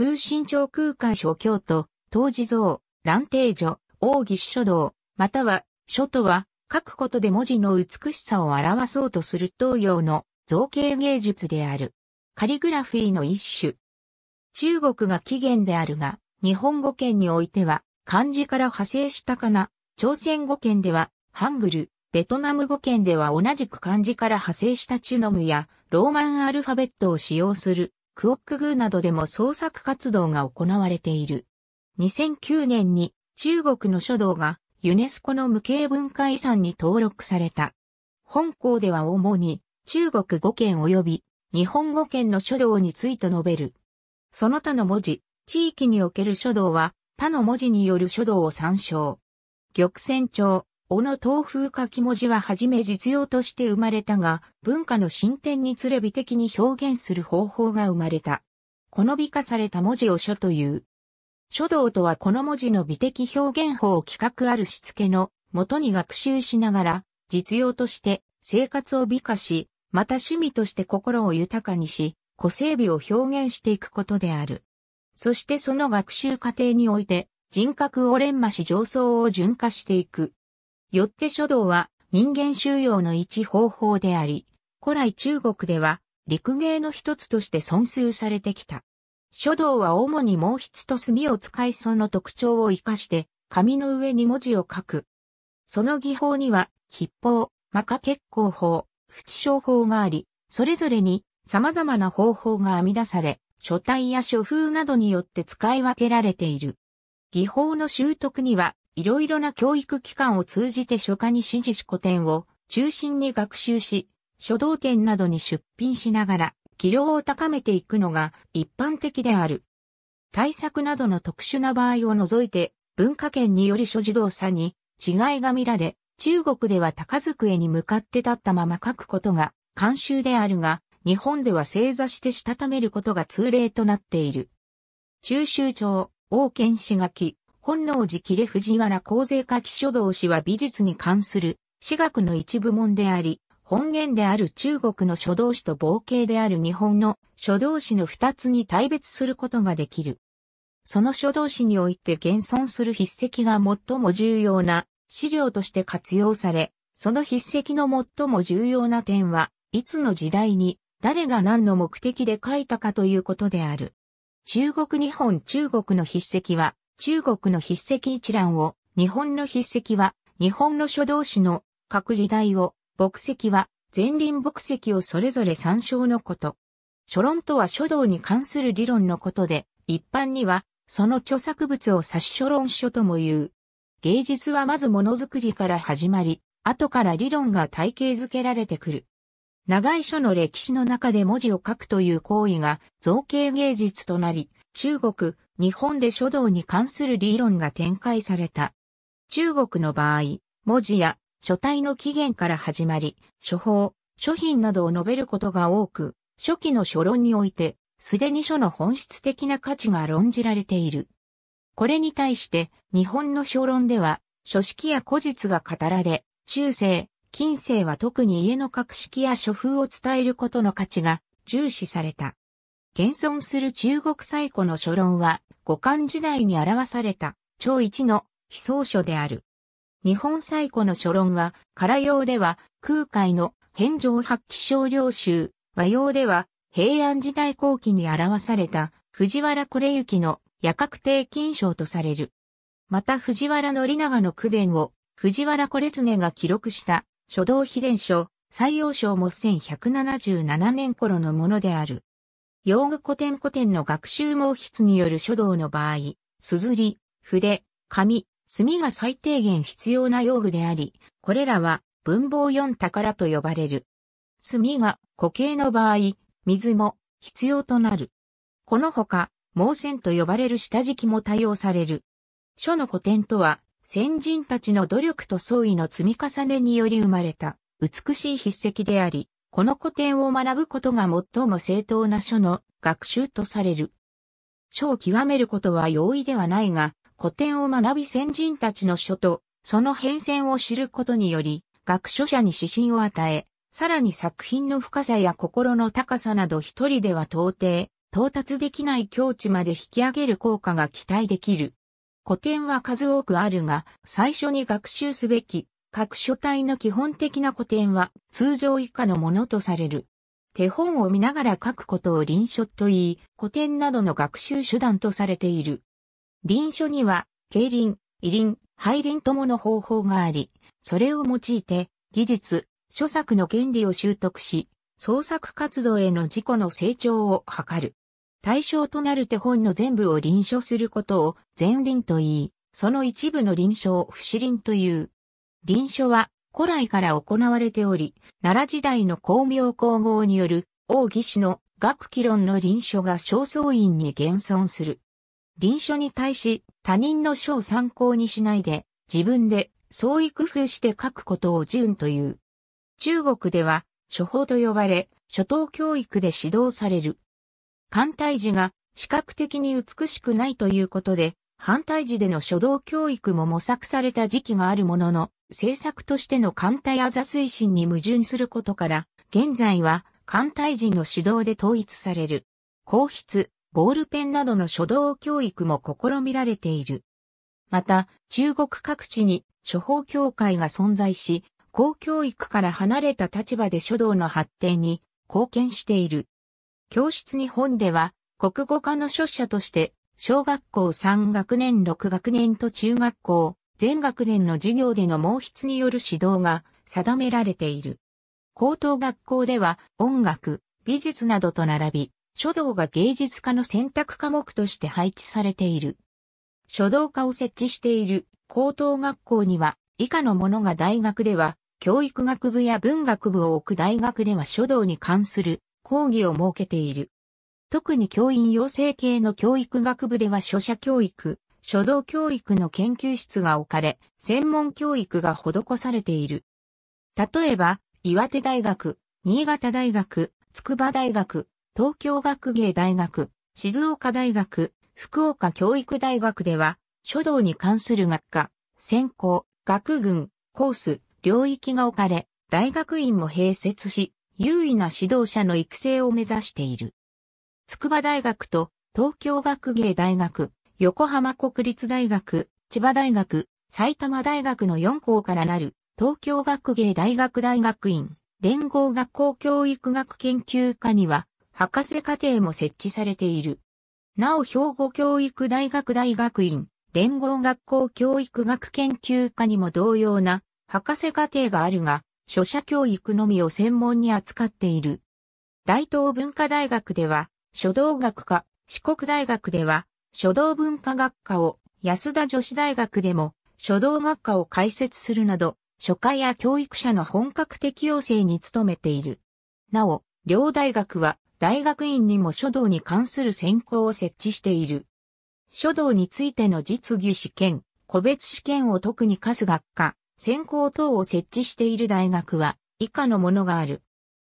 風神長空海書京都、当時像、乱定所、奥義書道、または、書とは、書くことで文字の美しさを表そうとする東洋の造形芸術である。カリグラフィーの一種。中国が起源であるが、日本語圏においては、漢字から派生したかな。朝鮮語圏では、ハングル、ベトナム語圏では同じく漢字から派生したチュノムや、ローマンアルファベットを使用する、クオックグーなどでも創作活動が行われている。2009年に中国の書道がユネスコの無形文化遺産に登録された。本校では主に中国語圏及び日本語圏の書道について述べる。その他の文字、地域における書道は他の文字による書道を参照。玉泉町、小野東風書き文字ははじめ実用として生まれたが、文化の進展につれ美的に表現する方法が生まれた。この美化された文字を書という。書道とはこの文字の美的表現法を企画あるしつけのもとに学習しながら、実用として生活を美化し、また趣味として心を豊かにし、個性美を表現していくことである。そしてその学習過程において、人格を連磨し上層を順化していく。よって書道は人間収容の一方法であり、古来中国では陸芸の一つとして尊崇されてきた。書道は主に毛筆と墨を使いその特徴を活かして紙の上に文字を書く。その技法には、筆法、マカ結構法、淵章法があり、それぞれに様々な方法が編み出され、書体や書風などによって使い分けられている。技法の習得には、いろいろな教育機関を通じて書家に指示し古典を中心に学習し、書道展などに出品しながら、技量を高めていくのが一般的である。対策などの特殊な場合を除いて、文化圏により諸自動差に違いが見られ、中国では高机に向かって立ったまま書くことが慣習であるが、日本では正座してしたためることが通例となっている。中州町、王権氏書き、本能寺切藤原公税書き書道氏は美術に関する私学の一部門であり、本源である中国の書道史と冒険である日本の書道史の二つに大別することができる。その書道史において現存する筆跡が最も重要な資料として活用され、その筆跡の最も重要な点は、いつの時代に誰が何の目的で書いたかということである。中国日本中国の筆跡は、中国の筆跡一覧を、日本の筆跡は、日本の書道史の各時代を牧石は前輪牧石をそれぞれ参照のこと。書論とは書道に関する理論のことで、一般にはその著作物を指し書論書とも言う。芸術はまずものづくりから始まり、後から理論が体系づけられてくる。長い書の歴史の中で文字を書くという行為が造形芸術となり、中国、日本で書道に関する理論が展開された。中国の場合、文字や書体の起源から始まり、書法、書品などを述べることが多く、初期の書論において、すでに書の本質的な価値が論じられている。これに対して、日本の書論では、書式や古実が語られ、中世、近世は特に家の格式や書風を伝えることの価値が重視された。現存する中国最古の書論は、五漢時代に表された、超一の非草書である。日本最古の書論は、唐用では空海の返上発揮少量集、和用では平安時代後期に表された藤原これ行の夜角定金賞とされる。また藤原則長の句伝を藤原これ常が記録した書道秘伝書、採用賞も1177年頃のものである。用具古典古典の学習毛筆による書道の場合、すずり、筆、紙、墨が最低限必要な用具であり、これらは文房四宝と呼ばれる。墨が固形の場合、水も必要となる。このほか、毛線と呼ばれる下敷きも多用される。書の古典とは、先人たちの努力と創意の積み重ねにより生まれた美しい筆跡であり、この古典を学ぶことが最も正当な書の学習とされる。書を極めることは容易ではないが、古典を学び先人たちの書と、その変遷を知ることにより、学書者に指針を与え、さらに作品の深さや心の高さなど一人では到底到達できない境地まで引き上げる効果が期待できる。古典は数多くあるが、最初に学習すべき各書体の基本的な古典は通常以下のものとされる。手本を見ながら書くことを臨書と言い、古典などの学習手段とされている。臨書には、経輪、遺輪、背輪ともの方法があり、それを用いて、技術、書作の原理を習得し、創作活動への自己の成長を図る。対象となる手本の全部を臨書することを前輪と言い、その一部の臨書を不死輪という。臨書は古来から行われており、奈良時代の光明皇后による王義士の学記論の臨書が正倉院に現存する。臨書に対し他人の書を参考にしないで自分で創意工夫して書くことを順という。中国では書法と呼ばれ、初等教育で指導される。簡体字が視覚的に美しくないということで、反対時での書道教育も模索された時期があるものの、政策としての艦隊あざ推進に矛盾することから、現在は艦隊人の指導で統一される。皇筆、ボールペンなどの書道教育も試みられている。また、中国各地に書法協会が存在し、公教育から離れた立場で書道の発展に貢献している。教室日本では、国語科の書者として、小学校3学年6学年と中学校、全学年の授業での毛筆による指導が定められている。高等学校では音楽、美術などと並び、書道が芸術科の選択科目として配置されている。書道科を設置している高等学校には以下のものが大学では教育学部や文学部を置く大学では書道に関する講義を設けている。特に教員養成系の教育学部では書写教育、書道教育の研究室が置かれ、専門教育が施されている。例えば、岩手大学、新潟大学、筑波大学、東京学芸大学、静岡大学、福岡教育大学では、書道に関する学科、専攻、学群、コース、領域が置かれ、大学院も併設し、優位な指導者の育成を目指している。筑波大学と東京学芸大学、横浜国立大学、千葉大学、埼玉大学の4校からなる東京学芸大学大学院、連合学校教育学研究科には博士課程も設置されている。なお兵庫教育大学大学院、連合学校教育学研究科にも同様な博士課程があるが、書写教育のみを専門に扱っている。大東文化大学では、書道学科、四国大学では、書道文化学科を安田女子大学でも書道学科を開設するなど、書家や教育者の本格的養成に努めている。なお、両大学は大学院にも書道に関する専攻を設置している。書道についての実技試験、個別試験を特に課す学科、専攻等を設置している大学は以下のものがある。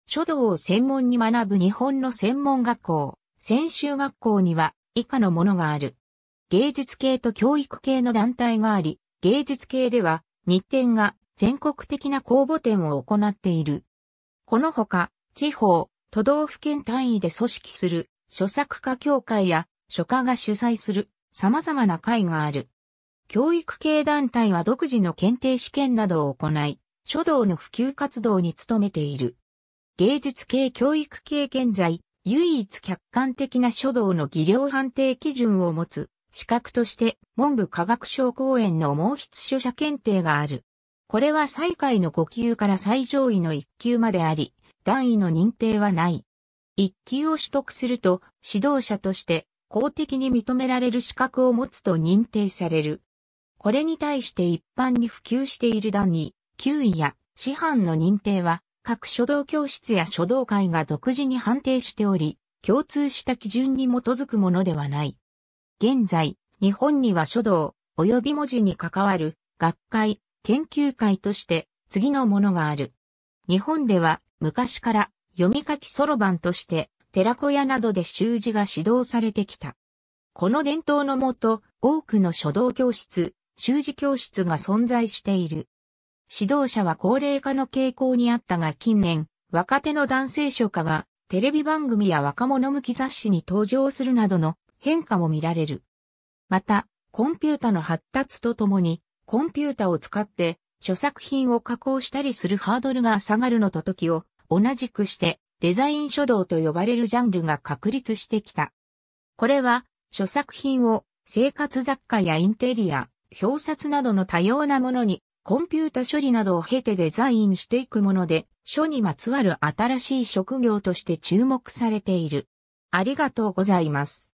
書道を専門に学ぶ日本の専門学校、専修学校には以下のものがある。芸術系と教育系の団体があり、芸術系では日展が全国的な公募展を行っている。このほか、地方、都道府県単位で組織する書作家協会や書家が主催する様々な会がある。教育系団体は独自の検定試験などを行い、書道の普及活動に努めている。芸術系教育系現在、唯一客観的な書道の技量判定基準を持つ資格として文部科学省公演の毛筆書者検定がある。これは最下位の5級から最上位の1級まであり、段位の認定はない。1級を取得すると指導者として公的に認められる資格を持つと認定される。これに対して一般に普及している段位、級位や師範の認定は各書道教室や書道会が独自に判定しており、共通した基準に基づくものではない。現在、日本には書道、及び文字に関わる学会、研究会として次のものがある。日本では昔から読み書きそろばんとして寺子屋などで習字が指導されてきた。この伝統のもと、多くの書道教室、習字教室が存在している。指導者は高齢化の傾向にあったが近年、若手の男性書家がテレビ番組や若者向き雑誌に登場するなどの変化も見られる。また、コンピュータの発達とともに、コンピュータを使って著作品を加工したりするハードルが下がるのと時を同じくしてデザイン書道と呼ばれるジャンルが確立してきた。これは著作品を生活雑貨やインテリア、表札などの多様なものにコンピュータ処理などを経てデザインしていくもので、書にまつわる新しい職業として注目されている。ありがとうございます。